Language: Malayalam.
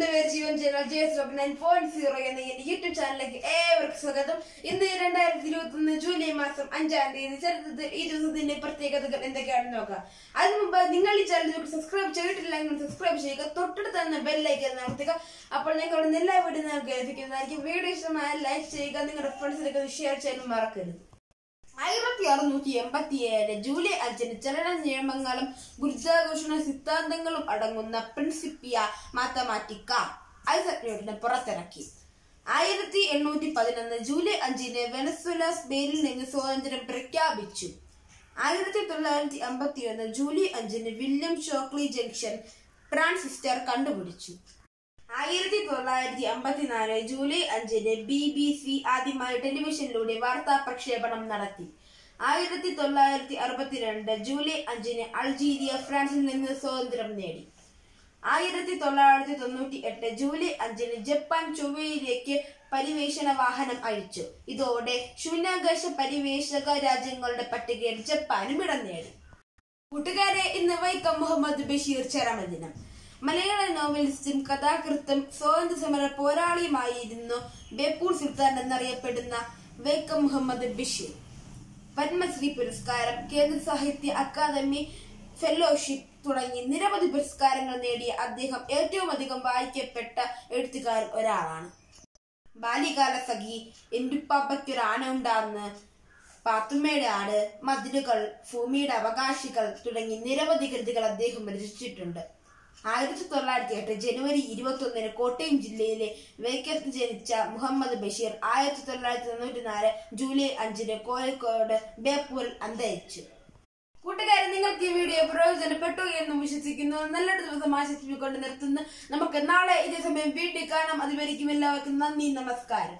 എന്റെ പേര് Jeevan channel J S nine point zero എന്ന എന്റെ യൂട്യൂബ് ചാനലിലേക്ക് ഏവർക്കും സ്വാഗതം. ഇന്ന് രണ്ടായിരത്തി ഇരുപത്തി ഒന്ന് ജൂലൈ മാസം അഞ്ചാം തീയതി ചരിത്രത്തിൽ ഈ ദിവസത്തിന്റെ പ്രത്യേകതകൾ എന്തൊക്കെയാണെന്ന് നോക്കാം. അതിനു മുമ്പ് നിങ്ങൾ ഈ ചാനൽ സബ്സ്ക്രൈബ് ചെയ്തിട്ടില്ലെങ്കിൽ സബ്സ്ക്രൈബ് ചെയ്യുക തൊട്ടടുത്ത് തന്നെ ബെല്ലൈക്കൻ നടത്തുക അപ്പോൾ ഞങ്ങളുടെ എല്ലാ വീടും നിങ്ങൾക്ക് ലഭിക്കുന്നതായിരിക്കും വീഡിയോ ഇഷ്ടമായ ലൈക്ക് ചെയ്യുക നിങ്ങളുടെ ഫ്രണ്ട്സിലേക്ക് ഷെയർ ചെയ്യാനും മറക്കരുത്. അറുന്നൂറ്റി എൺപത്തി ഏഴ് ജൂലൈ അഞ്ചിന് ചലന നിയമങ്ങളും ഗുരുത്വാകർഷണ സിദ്ധാന്തങ്ങളും അടങ്ങുന്ന പ്രിൻസിപ്പിയ മാത്തമാറ്റിക്ക. ഐസക് ന്യൂട്ടനെ പുറത്തിറക്കി. ആയിരത്തി എണ്ണൂറ്റി പതിനൊന്ന് ജൂലൈ അഞ്ചിന് വെനസുല സ്പെയിനിൽ നിന്ന് സ്വാതന്ത്ര്യം പ്രഖ്യാപിച്ചു. ആയിരത്തി തൊള്ളായിരത്തി അമ്പത്തി ഒന്ന് ജൂലൈ അഞ്ചിന് വില്യം ഷോക്ലി ജംഗ്ഷൻ ട്രാൻസിസ്റ്റർ കണ്ടുപിടിച്ചു. ആയിരത്തി തൊള്ളായിരത്തി അമ്പത്തിനാല് ജൂലൈ അഞ്ചിന് ബി ബി സി ആദ്യമായി ടെലിവിഷനിലൂടെ വാർത്താ പ്രക്ഷേപണം നടത്തി. ആയിരത്തി തൊള്ളായിരത്തി അറുപത്തിരണ്ട് ജൂലൈ അഞ്ചിന് അൾജീരിയ ഫ്രാൻസിൽ നിന്ന് സ്വാതന്ത്ര്യം നേടി. ആയിരത്തി തൊള്ളായിരത്തി തൊണ്ണൂറ്റി എട്ട് ജൂലൈ അഞ്ചിന് ജപ്പാൻ ചൊവ്വയിലേക്ക് പരിവേഷണ വാഹനം അയച്ചു ഇതോടെ ശൂന്യാകാശ പരിവേഷക രാജ്യങ്ങളുടെ പട്ടികയിൽ ജപ്പാനും ഇടം നേടി. കൂട്ടുകാരെ ഇന്ന് വൈക്കം മുഹമ്മദ് ബഷീർ ചരമദിനം. മലയാള നോവലിസ്റ്റും കഥാകൃത്തും സ്വാതന്ത്ര്യ സമര പോരാളിയുമായിരുന്നു ബേപ്പൂർ സുൽത്താൻ എന്നറിയപ്പെടുന്ന വൈക്കം മുഹമ്മദ് ബഷീർ. പത്മശ്രീ പുരസ്കാരം കേന്ദ്ര സാഹിത്യ അക്കാദമി ഫെലോഷിപ്പ് തുടങ്ങി നിരവധി പുരസ്കാരങ്ങൾ നേടിയ അദ്ദേഹം ഏറ്റവും അധികം വായിക്കപ്പെട്ട എഴുത്തുകാരിൽ ഒരാളാണ്. ബാല്യകാല സഖി എന്റുപ്പാപ്പയ്ക്കൊരു ആന ഉണ്ടാന്ന് പാത്തുമ്മയുടെ ആട് മതിലുകൾ ഭൂമിയുടെ അവകാശികൾ തുടങ്ങി നിരവധി കൃതികൾ അദ്ദേഹം രചിച്ചിട്ടുണ്ട്. ആയിരത്തി തൊള്ളായിരത്തി എട്ട് ജനുവരി ഇരുപത്തി ഒന്നിന് കോട്ടയം ജില്ലയിലെ വേക്കത്ത് ജനിച്ച മുഹമ്മദ് ബഷീർ ആയിരത്തി തൊള്ളായിരത്തി തൊണ്ണൂറ്റി നാല് ജൂലൈ അഞ്ചിന് കോഴിക്കോട് ബേപ്പൂരിൽ അന്തരിച്ചു. കൂട്ടുകാരെ നിങ്ങൾക്ക് ഈ വീഡിയോ പ്രയോജനപ്പെട്ടു എന്ന് വിശ്വസിക്കുന്നു. നല്ലൊരു ദിവസം ആശിച്ചുകൊണ്ട് നിർത്തുന്നു. നമുക്ക് നാളെ ഇതേ സമയം വീട്ടിൽ കാണാം. അതുവരെയും എല്ലാവർക്കും നന്ദി നമസ്കാരം.